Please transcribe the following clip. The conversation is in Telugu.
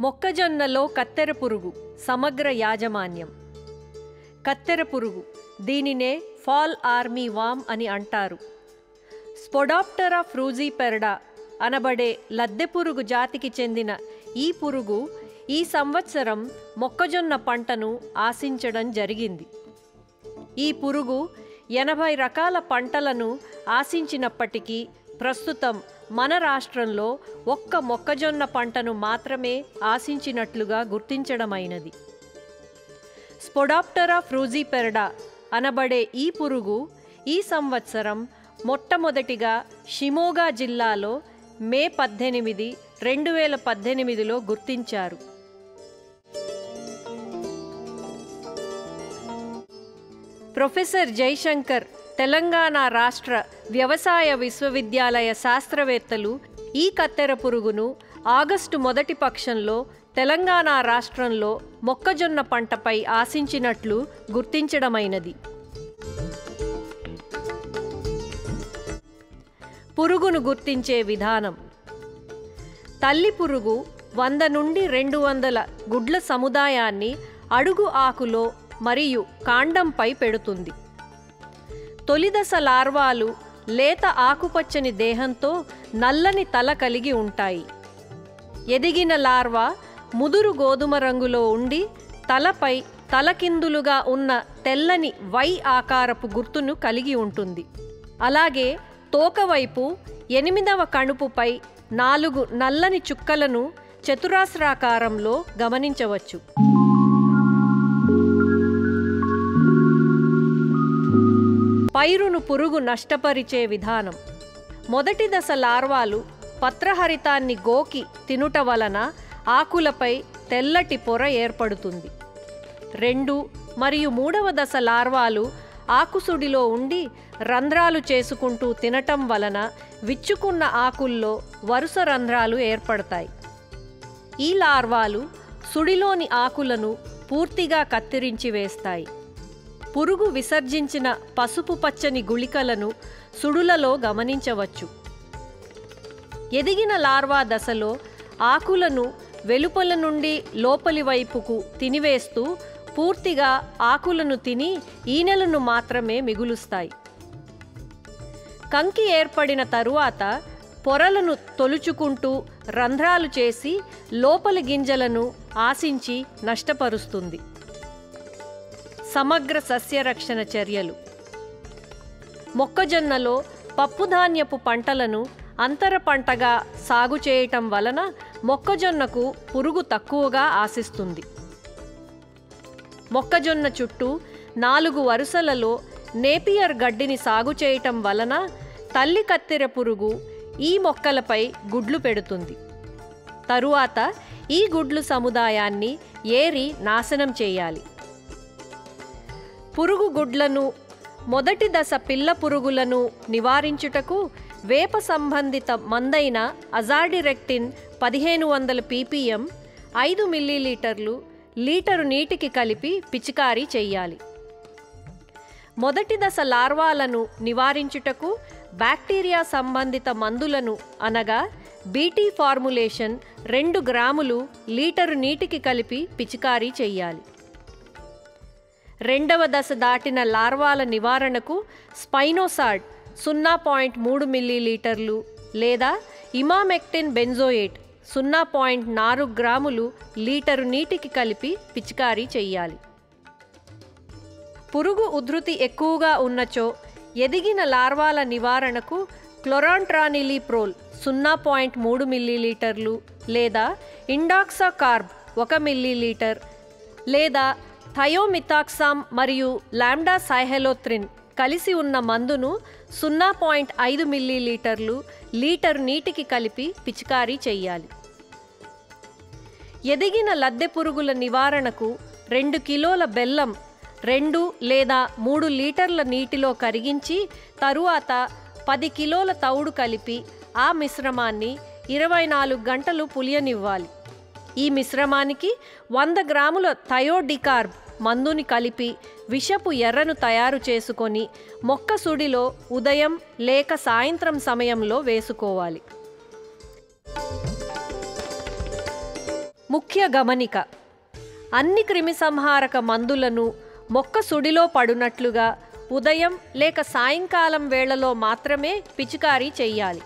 మొక్కజొన్నలో కత్తెర పురుగు సమగ్ర యాజమాన్యం. కత్తెర పురుగు దీనినే ఫాల్ ఆర్మీ వామ్ అని అంటారు. స్పొడాప్టరా ఫ్రూజీపెరడా అనబడే లద్దె పురుగు జాతికి చెందిన ఈ పురుగు ఈ సంవత్సరం మొక్కజొన్న పంటను ఆశించడం జరిగింది. ఈ పురుగు ఎనభై రకాల పంటలను ఆశించినప్పటికీ ప్రస్తుతం మన రాష్ట్రంలో ఒక్క మొక్కజొన్న పంటను మాత్రమే ఆశించినట్లుగా గుర్తించడమైనది. స్పొడాప్టరా ఫ్రూజీపెరడా అనబడే ఈ పురుగు ఈ సంవత్సరం మొట్టమొదటిగా షిమోగా జిల్లాలో మే పద్దెనిమిది రెండు వేల పద్దెనిమిదిలో గుర్తించారు. ప్రొఫెసర్ జైశంకర్ తెలంగాణ రాష్ట్ర వ్యవసాయ విశ్వవిద్యాలయ శాస్త్రవేత్తలు ఈ కత్తెర పురుగును ఆగస్టు మొదటి పక్షంలో తెలంగాణ రాష్ట్రంలో మొక్కజొన్న పంటపై ఆశించినట్లు గుర్తించడమైనది. పురుగును గుర్తించే విధానం. తల్లి పురుగు వంద నుండి రెండు వందల గుడ్ల సముదాయాన్ని అడుగు ఆకులో మరియు కాండంపై పెడుతుంది. తొలిదశ లార్వాలు లేత ఆకుపచ్చని దేహంతో నల్లని తల కలిగి ఉంటాయి. ఎదిగిన లార్వా ముదురు గోధుమ రంగులో ఉండి తలపై తలకిందులుగా ఉన్న తెల్లని వై ఆకారపు గుర్తును కలిగి ఉంటుంది. అలాగే తోకవైపు ఎనిమిదవ కణుపుపై నాలుగు నల్లని చుక్కలను చతురాస్రాకారంలో గమనించవచ్చు. పైరును పురుగు నష్టపరిచే విధానం. మొదటి దశ లార్వాలు పత్రహరితాన్ని గోకి తినుట వలన ఆకులపై తెల్లటి పొర ఏర్పడుతుంది. రెండు మరియు మూడవ దశ లార్వాలు ఆకుసుడిలో ఉండి రంధ్రాలు చేసుకుంటూ తినటం వలన విచ్చుకున్న ఆకుల్లో వరుస రంధ్రాలు ఏర్పడతాయి. ఈ లార్వాలు సుడిలోని ఆకులను పూర్తిగా కత్తిరించి వేస్తాయి. పురుగు విసర్జించిన పసుపు పచ్చని గుళికలను సుడులలో గమనించవచ్చు. ఎదిగిన లార్వా దశలో ఆకులను వెలుపల నుండి లోపలి వైపుకు తినివేస్తూ పూర్తిగా ఆకులను తిని ఈనెలను మాత్రమే మిగులుస్తాయి. కంకి ఏర్పడిన తరువాత పొరలను తొలుచుకుంటూ రంధ్రాలు చేసి లోపలి గింజలను ఆశించి నష్టపరుస్తుంది. సమగ్ర సస్యరక్షణ చర్యలు. మొక్కజొన్నలో పప్పుధాన్యపు పంటలను అంతర పంటగా సాగు చేయటం వలన మొక్కజొన్నకు పురుగు తక్కువగా ఆశిస్తుంది. మొక్కజొన్న చుట్టూ నాలుగు వరుసలలో నేపియర్ గడ్డిని సాగు చేయటం వలన తల్లి కత్తెర పురుగు ఈ మొక్కలపై గుడ్లు పెడుతుంది. తరువాత ఈ గుడ్లు సముదాయాన్ని ఏరి నాశనం చేయాలి. పురుగు గుడ్లను మొదటి దశ పిల్ల పురుగులను నివారించుటకు వేప సంబంధిత మందైన అజాడిరెక్టిన్ పదిహేను వందల పీపీఎం ఐదు మిల్లీలీటర్లు లీటరు నీటికి కలిపి పిచికారీ చెయ్యాలి. మొదటి దశ లార్వాలను నివారించుటకు బ్యాక్టీరియా సంబంధిత మందులను అనగా బీటీ ఫార్ములేషన్ రెండు గ్రాములు లీటరు నీటికి కలిపి పిచికారీ చేయాలి రెండవ దశ దాటిన లార్వాల నివారణకు స్పైనోసాడ్ సున్నా పాయింట్ మూడు మిల్లీలీటర్లు లేదా ఇమామెక్టిన్ బెంజోయేట్ సున్నా పాయింట్ నాలుగు గ్రాములు లీటరు నీటికి కలిపి పిచికారీ చెయ్యాలి. పురుగు ఉధృతి ఎక్కువగా ఉన్నచో ఎదిగిన లార్వాల నివారణకు క్లొరాంట్రానిలీప్రోల్ సున్నా పాయింట్ మూడు మిల్లీలీటర్లు లేదా ఇండాక్సాకార్బ్ ఒక మిల్లీలీటర్ లేదా థయోమితాక్సామ్ మరియు లామ్డా సైహెలోత్రిన్ కలిసి ఉన్న మందును సున్నా పాయింట్ ఐదు మిల్లీలీటర్లు లీటరు నీటికి కలిపి పిచికారీ చేయాలి ఎదిగిన లద్దె పురుగుల నివారణకు రెండు కిలోల బెల్లం రెండు లేదా మూడు లీటర్ల నీటిలో కరిగించి తరువాత పది కిలోల తౌడు కలిపి ఆ మిశ్రమాన్ని ఇరవై నాలుగు గంటలు పులియనివ్వాలి. ఈ మిశ్రమానికి వంద గ్రాముల థయోడికార్బ్ మందుని కలిపి విషపు ఎర్రను తయారు చేసుకొని మొక్క సుడిలో ఉదయం లేక సాయంత్రం సమయంలో వేసుకోవాలి. ముఖ్య గమనిక అన్ని క్రిమిసంహారక మందులను మొక్క సుడిలో పడునట్లుగా ఉదయం లేక సాయంకాలం వేళలో మాత్రమే పిచికారీ చెయ్యాలి